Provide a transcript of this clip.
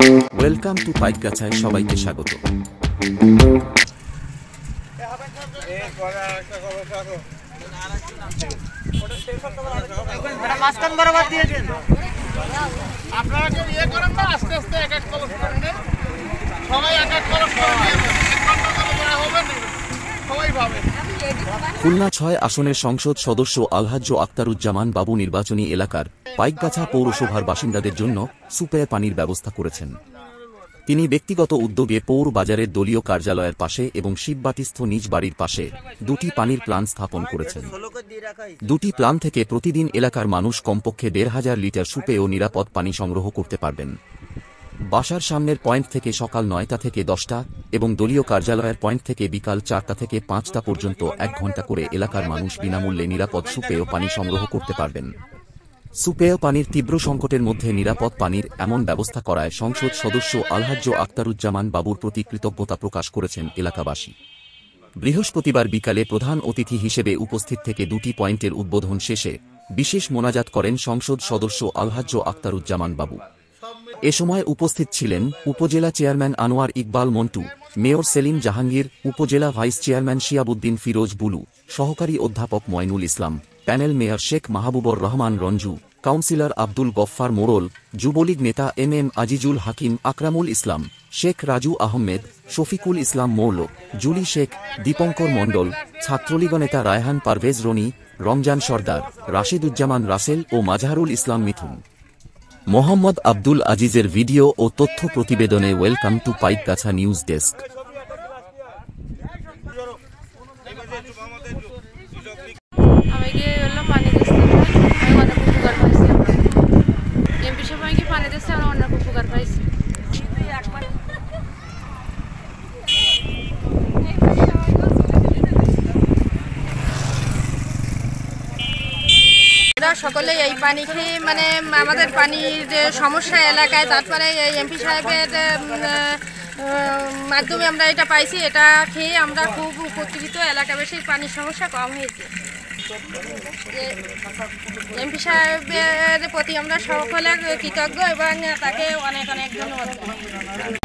Welcome to পাইকগাছায় সবাইকে স্বাগত। আপনারা কেউ ইয়ে করেন না আস্তে আস্তে এক এক কলস করে নেন। সবাই এক এক কলস করে নিন এক ঘণ্টা করে বেড়া হবে না সবাই পাবে খুলনা ছয় আসনের সংসদ সদস্য আলহাজ্য আক্তারুজ্জামান বাবু নির্বাচনী এলাকার পাইকগাছা পৌরসভার বাসিন্দাদের জন্য সুপেয় পানির ব্যবস্থা করেছেন। তিনি ব্যক্তিগত উদ্যোগে পৌর বাজারের দলীয় কার্যালয়ের পাশে এবং শিববাটিস্থ নিজ বাড়ির পাশে দুটি পানির প্লান স্থাপন করেছেন। দুটি প্লান থেকে প্রতিদিন এলাকার মানুষ কমপক্ষে দেড় হাজার লিটার সুপে ও নিরাপদ পানি সংগ্রহ করতে পারবেন। বাসার সামনের পয়েন্ট থেকে সকাল নয়টা থেকে দশটা এবং দলীয় কার্যালয়ের পয়েন্ট থেকে বিকাল চারটা থেকে পাঁচটা পর্যন্ত এক ঘণ্টা করে এলাকার মানুষ বিনামূল্যে নিরাপদ সুপেয় পানি সংগ্রহ করতে পারবেন। সুপেয় পানির তীব্র সংকটের মধ্যে নিরাপদ পানির এমন ব্যবস্থা করায় সংসদ সদস্য আলহাজ্য আক্তারুজ্জামান বাবুর প্রতি কৃতজ্ঞতা প্রকাশ করেছেন এলাকাবাসী। বৃহস্পতিবার বিকালে প্রধান অতিথি হিসেবে উপস্থিত থেকে দুটি পয়েন্টের উদ্বোধন শেষে বিশেষ মোনাজাত করেন সংসদ সদস্য আলহাজ্য আক্তারুজ্জামান বাবু। এ সময় উপস্থিত ছিলেন উপজেলা চেয়ারম্যান আনোয়ার ইকবাল মন্টু, মেয়র সেলিম জাহাঙ্গীর, উপজেলা ভাইস চেয়ারম্যান শিয়াবুদ্দিন ফিরোজ বুলু, সহকারী অধ্যাপক Moynul Islam, panel mayor Sheikh Mahbubar Rahman Ranju, councillor Abdul Gaffar Moral Jubo League নেতা এম এম আজিজুল হাকিম আকরামুল ইসলাম, শেখ রাজু আহমেদ, শফিকুল ইসলাম মৌল, জুলি শেখ, দীপঙ্কর মণ্ডল, ছাত্রলীগ নেতা রায়হান পারভেজ রনি, রমজান সর্দার, রাশিদুজ্জামান রাসেল ও মাজাহারুল ইসলাম মিথুন। মোহাম্মদ আব্দুল আজিজের ভিডিও ও তথ্য প্রতিবেদনে welcome to Paikgachha news desk. MP সবাইকে পানি দিচ্ছে, আমরা অনেক উপকার পাইছি। আমরা সকলে এই পানি খেয়ে মানে আমাদের পানির যে সমস্যা এলাকায়, তারপরে এই এমপি সাহেবের মাধ্যমে আমরা এটা পাইছি। এটা খেয়ে আমরা খুব উপকৃত। এলাকাবাসীর পানির সমস্যা কম হয়েছে। এমপি সাহেবের প্রতি আমরা সকলে কৃতজ্ঞ এবং তাকে অনেক অনেক ধন্যবাদ